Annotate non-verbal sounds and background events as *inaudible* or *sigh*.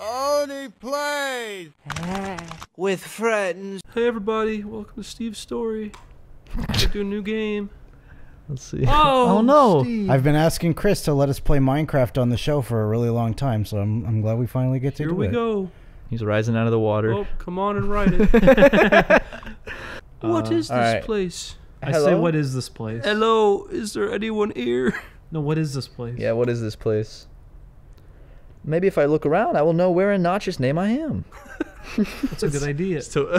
Oney plays *laughs* with friends. Hey everybody, welcome to Steve's story. We're doing a new game. Let's see. *laughs* Oh, no. Steve. I've been asking Chris to let us play Minecraft on the show for a really long time, so I'm, I'm glad we finally get to Here do we go. He's rising out of the water. Oh, come on and ride it. *laughs* What Uh, is this alright. place? I say, what is this place? Hello, is there anyone here? No, what is this place? Yeah, what is this place? Maybe if I look around, I will know where in Notch's name I am. *laughs* That's a good idea. So, *laughs*